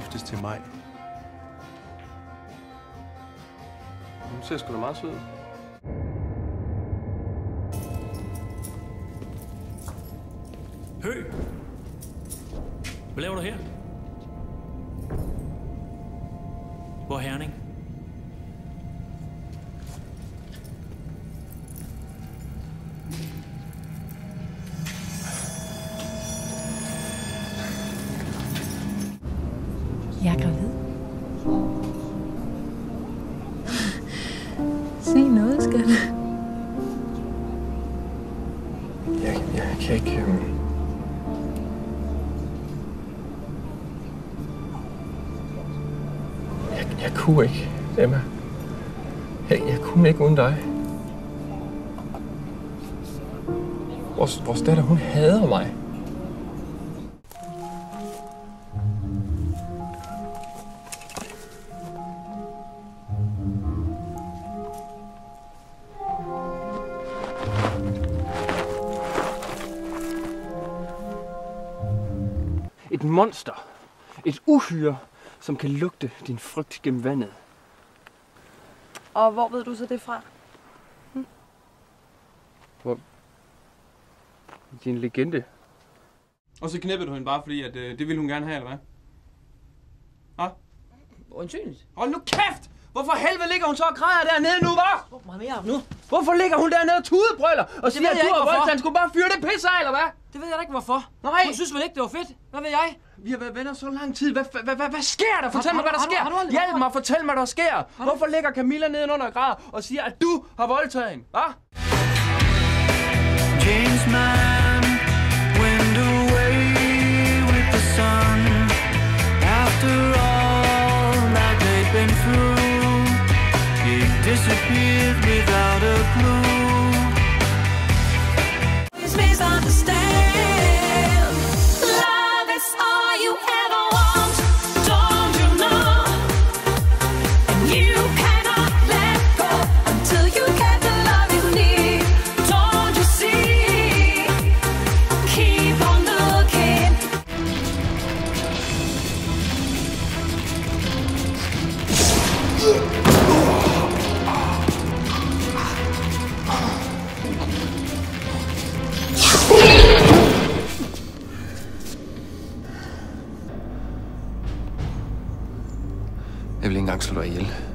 giftes til mig. Hun ser sgu da meget sød Hø! Hvad laver du her? Hvor Herning? Jeg er gravid. Sig noget, skat. Jeg, jeg kan ikke... Øhm... Jeg, jeg kunne ikke, Emma. Jeg, jeg kunne ikke uden dig. Vores, vores datter, hun hader mig. Et monster. Et uhyre, som kan lugte din frygt gennem vandet. Og hvor ved du så det fra? Din legende. Og så knæppede du hende bare fordi, at øh, det ville hun gerne have, eller hvad? Hva? Undsygeligt. Hold nu kæft! Hvorfor helvede ligger hun så og græder dernede nu, hva'? Hvor meget mere nu? Hvorfor ligger hun dernede og tudebrøller? Og siger, at du har hvorfor. voldtaget, skulle bare fyre det pisse af, eller hvad? Det ved jeg da ikke, hvorfor. Nej. Hun synes vel ikke, det var fedt? Hvad ved jeg? Vi har været venner så lang tid. Hvad, hvad, hvad, hvad sker der? Fortæl Har- mig, hvad der har sker. har du aldrig- Hjælp mig, fortæl mig, hvad der sker. Hvorfor ligger Camilla nedenunder og græder og siger, at du har voldtaget hende? Hva? James man Jeg vil ikke engang slå dig ihjel.